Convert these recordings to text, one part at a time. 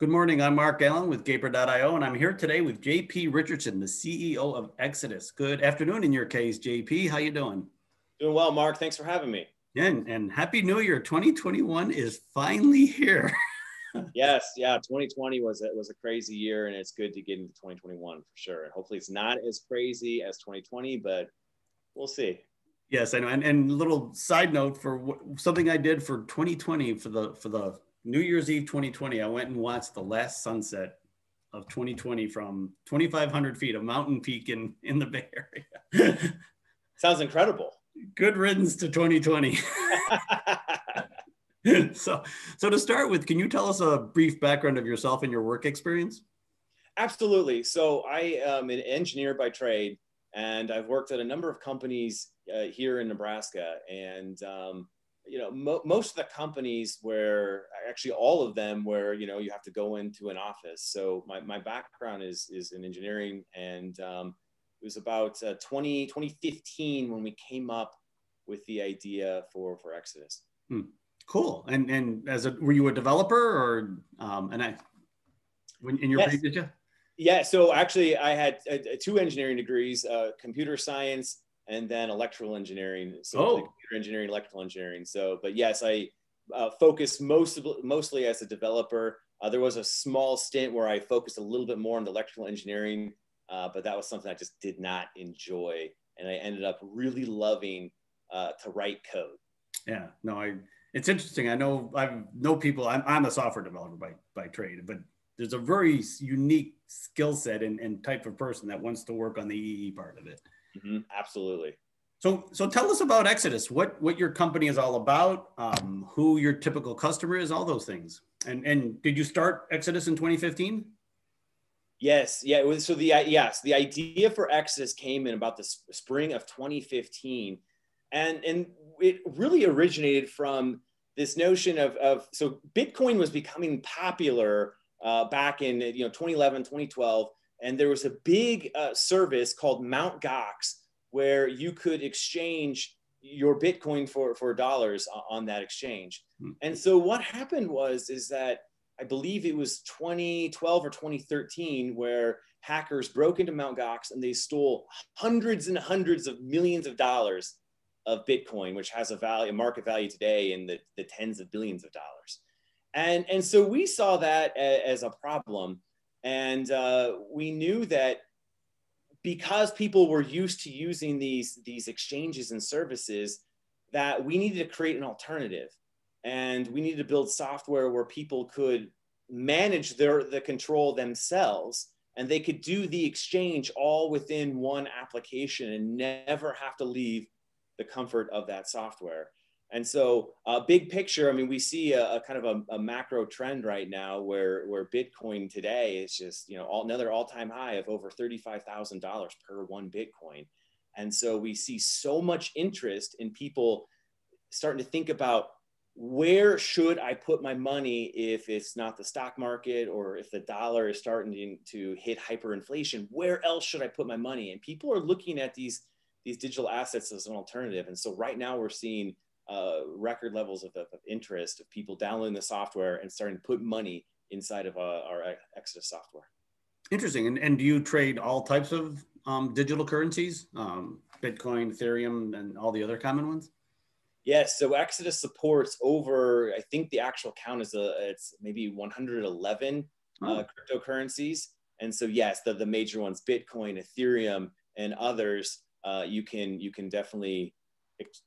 Good morning. I'm Mark Allen with Gaper.io, and I'm here today with JP Richardson, the CEO of Exodus. Good afternoon in your case, JP. How you doing? Doing well, Mark. Thanks for having me. And, and happy new year. 2021 is finally here. yes, yeah, 2020 was a, was a crazy year, and it's good to get into 2021 for sure. And hopefully, it's not as crazy as 2020, but we'll see. Yes, I know. And, and little side note for something I did for 2020 for the for the New Year's Eve 2020, I went and watched the last sunset of 2020 from 2,500 feet, a mountain peak in, in the Bay Area. Sounds incredible. Good riddance to 2020. so, so to start with, can you tell us a brief background of yourself and your work experience? Absolutely. So I am an engineer by trade, and I've worked at a number of companies uh, here in Nebraska. And um, you know, mo- most of the companies where actually all of them where, you know, you have to go into an office. So my, my background is, is in engineering and um, it was about uh, 20, 2015 when we came up with the idea for, for Exodus. Hmm. Cool. And, and as a, were you a developer or, um, and I, when in your yes. previous job? Yeah. So actually I had uh, two engineering degrees, uh, computer science and then electrical engineering. So oh. computer engineering, electrical engineering. So, but yes, I uh, focused most of, mostly as a developer. Uh, there was a small stint where I focused a little bit more on the electrical engineering, uh, but that was something I just did not enjoy, and I ended up really loving uh, to write code. Yeah, no, I. It's interesting. I know I know people. I'm, I'm a software developer by by trade, but there's a very unique skill set and, and type of person that wants to work on the EE part of it. Mm-hmm. Absolutely. So, so tell us about Exodus. What what your company is all about? Um, who your typical customer is? All those things. And and did you start Exodus in 2015? Yes. Yeah. Was, so the yes, the idea for Exodus came in about the spring of 2015, and and it really originated from this notion of of so Bitcoin was becoming popular uh, back in you know 2011, 2012 and there was a big uh, service called Mount Gox where you could exchange your Bitcoin for, for dollars on that exchange. Mm-hmm. And so what happened was, is that I believe it was 2012 or 2013 where hackers broke into Mount Gox and they stole hundreds and hundreds of millions of dollars of Bitcoin, which has a value, a market value today in the, the tens of billions of dollars. And, and so we saw that as a problem. And uh, we knew that because people were used to using these, these exchanges and services, that we needed to create an alternative. And we needed to build software where people could manage their the control themselves and they could do the exchange all within one application and never have to leave the comfort of that software. And so, uh, big picture, I mean, we see a, a kind of a, a, macro trend right now where where Bitcoin today is just you know all, another all time high of over thirty five thousand dollars per one Bitcoin, and so we see so much interest in people starting to think about where should I put my money if it's not the stock market or if the dollar is starting to hit hyperinflation? Where else should I put my money? And people are looking at these these digital assets as an alternative, and so right now we're seeing uh, record levels of, of, interest of people downloading the software and starting to put money inside of uh, our Exodus software. Interesting. And, and do you trade all types of um, digital currencies, um, Bitcoin, Ethereum, and all the other common ones? Yes. So Exodus supports over, I think the actual count is a, it's maybe 111 uh, oh. uh, cryptocurrencies. And so yes, the, the major ones, Bitcoin, Ethereum, and others, uh, you can you can definitely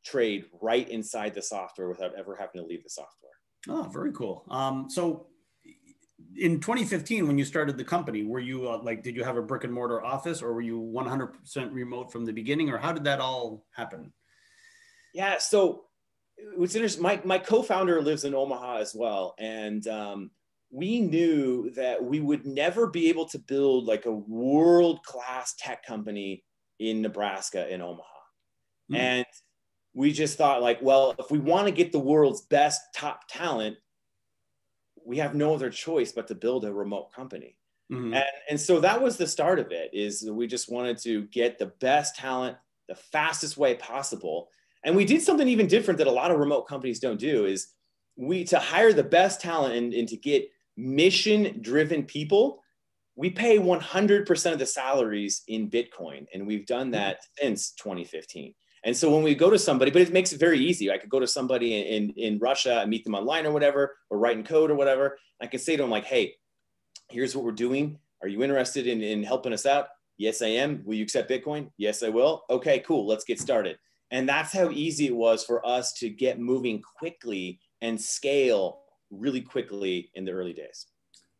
trade right inside the software without ever having to leave the software. Oh, very cool. Um, so in 2015, when you started the company, were you uh, like, did you have a brick and mortar office or were you 100% remote from the beginning or how did that all happen? Yeah. So what's interesting, my, my co-founder lives in Omaha as well. And, um, we knew that we would never be able to build like a world-class tech company in Nebraska in Omaha. Mm. And we just thought like, well, if we want to get the world's best top talent, we have no other choice but to build a remote company. Mm-hmm. And, and so that was the start of it is we just wanted to get the best talent the fastest way possible. And we did something even different that a lot of remote companies don't do is we to hire the best talent and, and to get mission driven people, we pay 100% of the salaries in Bitcoin. And we've done that since 2015. And so when we go to somebody, but it makes it very easy. I could go to somebody in, in Russia and meet them online or whatever, or write in code or whatever. I can say to them like, hey, here's what we're doing. Are you interested in, in helping us out? Yes, I am. Will you accept Bitcoin? Yes, I will. Okay, cool. Let's get started. And that's how easy it was for us to get moving quickly and scale really quickly in the early days.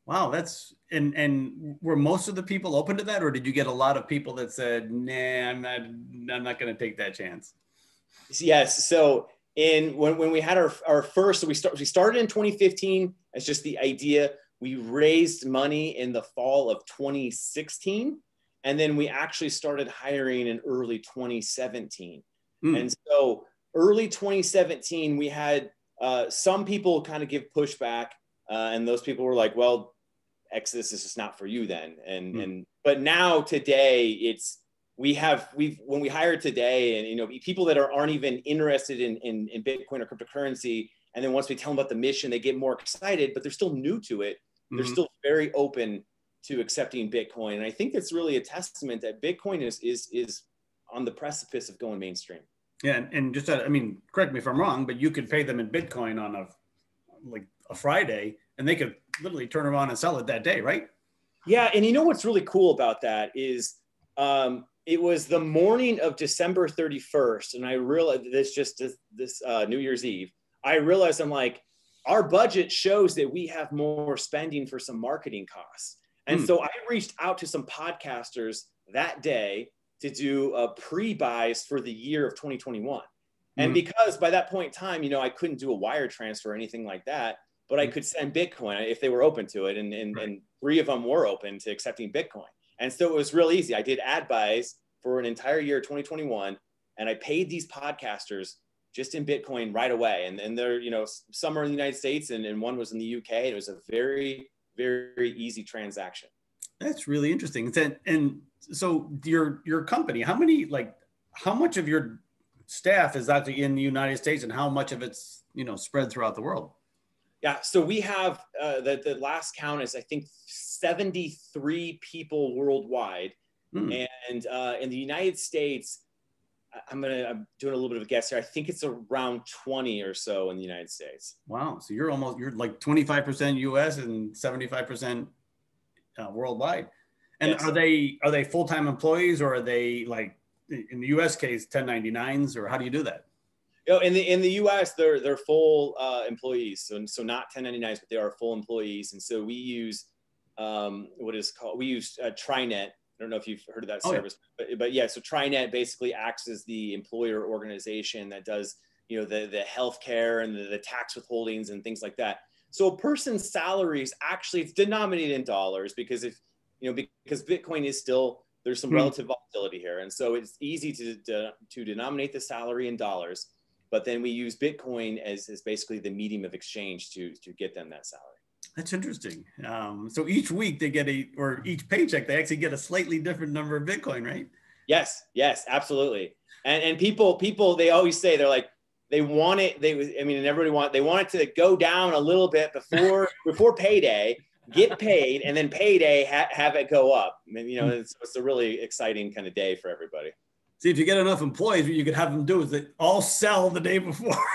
Wow, that's and and were most of the people open to that, or did you get a lot of people that said, "Nah, I'm not, I'm not going to take that chance"? Yes. So in when, when we had our, our first, so we start we started in 2015 as just the idea. We raised money in the fall of 2016, and then we actually started hiring in early 2017. Mm. And so early 2017, we had uh, some people kind of give pushback, uh, and those people were like, "Well, Exodus is just not for you then." And mm. and but now today, it's we have we've when we hire today, and you know, people that are aren't even interested in in, in Bitcoin or cryptocurrency, and then once we tell them about the mission, they get more excited, but they're still new to it. Mm-hmm. They're still very open to accepting Bitcoin, and I think it's really a testament that Bitcoin is is is on the precipice of going mainstream. Yeah, and, and just I mean, correct me if I'm wrong, but you could pay them in Bitcoin on a like a Friday, and they could literally turn around and sell it that day, right? Yeah, and you know what's really cool about that is um, it was the morning of December 31st, and I realized this just this, this uh, New Year's Eve. I realized I'm like, our budget shows that we have more spending for some marketing costs, and mm. so I reached out to some podcasters that day to do a pre-buys for the year of 2021. And mm-hmm. because by that point in time, you know, I couldn't do a wire transfer or anything like that, but I mm-hmm. could send Bitcoin if they were open to it. And, and, right. and three of them were open to accepting Bitcoin. And so it was real easy. I did ad buys for an entire year, 2021, and I paid these podcasters just in Bitcoin right away. And, and they're, you know, some are in the United States and, and one was in the UK. It was a very, very easy transaction. That's really interesting. And, and so your your company, how many like how much of your staff is actually in the United States, and how much of it's you know spread throughout the world? Yeah, so we have uh, the the last count is I think seventy three people worldwide, hmm. and uh, in the United States. I'm gonna. I'm doing a little bit of a guess here. I think it's around 20 or so in the United States. Wow. So you're almost you're like 25% U.S. and 75% uh, worldwide. And yes. are they are they full time employees or are they like in the U.S. case 1099s or how do you do that? You know, in the in the U.S. they're they're full uh, employees, so so not 1099s, but they are full employees, and so we use um, what is called we use uh, TriNet. I don't know if you've heard of that oh, service, yeah. But, but yeah, so TriNet basically acts as the employer organization that does you know the the healthcare and the, the tax withholdings and things like that. So a person's salaries actually it's denominated in dollars because if you know, because Bitcoin is still there's some mm-hmm. relative volatility here, and so it's easy to, to to denominate the salary in dollars, but then we use Bitcoin as as basically the medium of exchange to to get them that salary. That's interesting. Um, so each week they get a, or each paycheck they actually get a slightly different number of Bitcoin, right? Yes, yes, absolutely. And and people people they always say they're like they want it. They I mean, and everybody want they want it to go down a little bit before before payday get paid, and then payday ha- have it go up. I mean, you know, it's, it's, a really exciting kind of day for everybody. See, if you get enough employees, what you could have them do is they all sell the day before.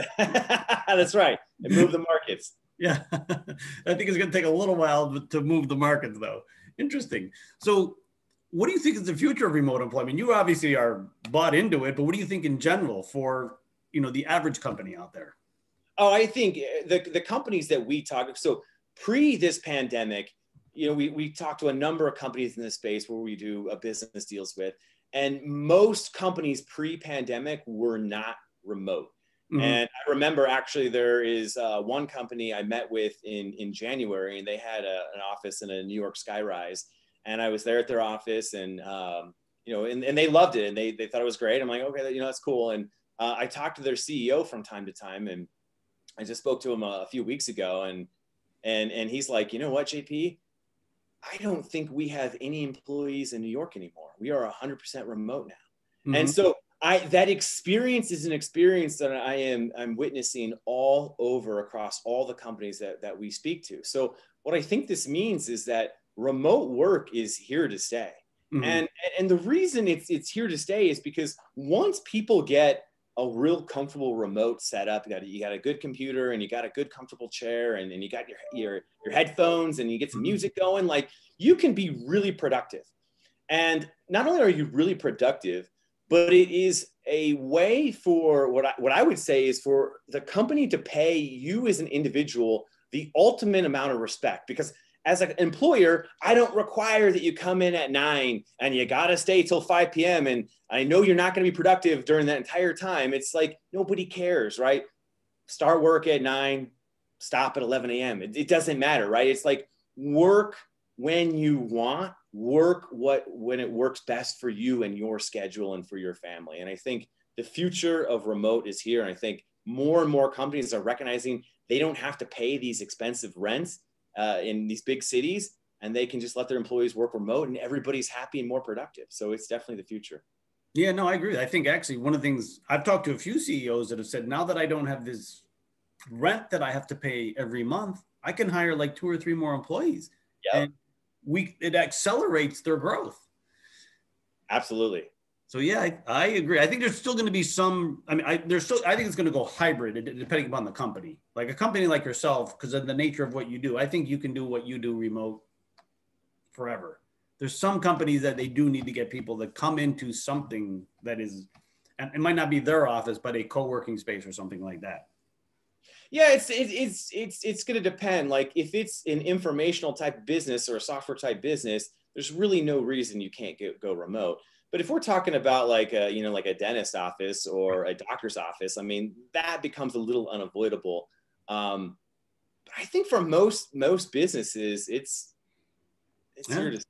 That's right, and move the markets. Yeah, I think it's going to take a little while to move the markets, though. Interesting. So, what do you think is the future of remote employment? You obviously are bought into it, but what do you think in general for you know the average company out there? Oh, I think eh, the the companies that we talk so pre this pandemic, you know, we, we talked to a number of companies in this space where we do a business deals with, and most companies pre pandemic were not remote. Mm-hmm. And I remember actually there is uh, one company I met with in, in January, and they had a, an office in a New York skyrise. And I was there at their office, and um, you know, and, and they loved it, and they they thought it was great. I'm like, okay, you know, that's cool. And uh, I talked to their CEO from time to time, and I just spoke to him a, a few weeks ago, and and and he's like, you know what, JP, I don't think we have any employees in New York anymore. We are 100% remote now. Mm-hmm. And so I that experience is an experience that I am I'm witnessing all over across all the companies that, that we speak to. So what I think this means is that remote work is here to stay. Mm-hmm. And and the reason it's it's here to stay is because once people get a real comfortable remote setup, you got, you got a good computer and you got a good comfortable chair and, and you got your, your, your headphones and you get some mm-hmm. music going, like you can be really productive. And not only are you really productive, but it is a way for what I, what I would say is for the company to pay you as an individual the ultimate amount of respect because as an employer i don't require that you come in at 9 and you got to stay till 5 p.m and i know you're not to be productive during that entire time. It's like nobody cares right? Start work at 9 stop at 11 a.m it, it doesn't matter right? It's like work when you want work what when it works best for you and your schedule and for your family. And i think the future of remote is here. And i think more and more companies are recognizing they don't have to pay these expensive rents uh, in these big cities and they can just let their employees work remote and everybody's happy and more productive. So it's definitely the future. Yeah no i agree. I think actually one of the things i've talked to a few ceos that have said now that i don't have this rent that i have to pay every month i can hire like two or three more employees. Yeah we it accelerates their growth. Absolutely. So yeah, I, I agree. I think there's still going to be some. I mean, I, there's still. I think it's going to go hybrid depending upon the company. Like a company like yourself, because of the nature of what you do, I think you can do what you do remote forever. There's some companies that they do need to get people that come into something that is, and it might not be their office, but a co-working space or something like that. Yeah, it's it's it's it's going to depend. Like if it's an informational type business or a software type business, there's really no reason you can't go, go remote. But if we're talking about like a you know like a dentist office or a doctor's office, I mean that becomes a little unavoidable. Um, but I think for most most businesses, it's it's yeah. here to stay.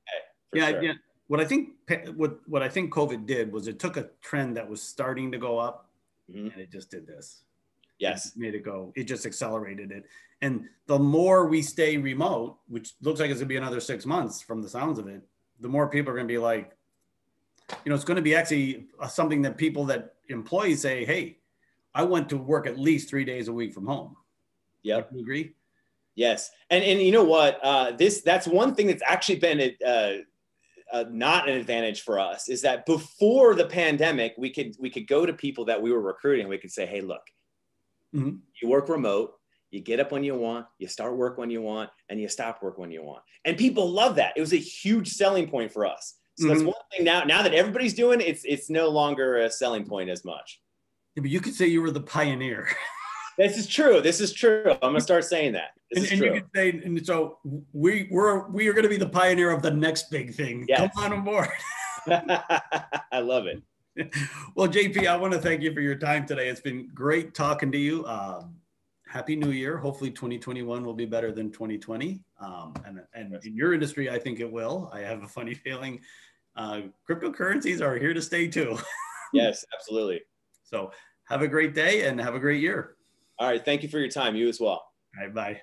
Yeah, sure. yeah. What I think what what I think COVID did was it took a trend that was starting to go up, mm-hmm. and it just did this. Yes. It made it go. It just accelerated it. And the more we stay remote, which looks like it's gonna be another six months from the sounds of it, the more people are gonna be like, you know, it's gonna be actually something that people that employees say, hey, I went to work at least three days a week from home. Yeah, You agree? Yes. And and you know what? Uh, this that's one thing that's actually been a, uh, uh, not an advantage for us is that before the pandemic, we could we could go to people that we were recruiting. We could say, hey, look, Mm-hmm. You work remote. You get up when you want, you start work when you want, and you stop work when you want. And people love that. It was a huge selling point for us. So mm-hmm. that's one thing now. Now that everybody's doing it, it's it's no longer a selling point as much. Yeah, but you could say you were the pioneer. this is true. This is true. I'm gonna start saying that. This and, and you can say, and so we we're we are gonna be the pioneer of the next big thing. Yes. Come on board. I love it. well, JP, I want to thank you for your time today. It's been great talking to you. Um, happy New Year. Hopefully, 2021 will be better than 2020. Um, and, and in your industry, I think it will. I have a funny feeling uh, cryptocurrencies are here to stay too. yes, absolutely. So, have a great day and have a great year. All right. Thank you for your time. You as well. All right. Bye.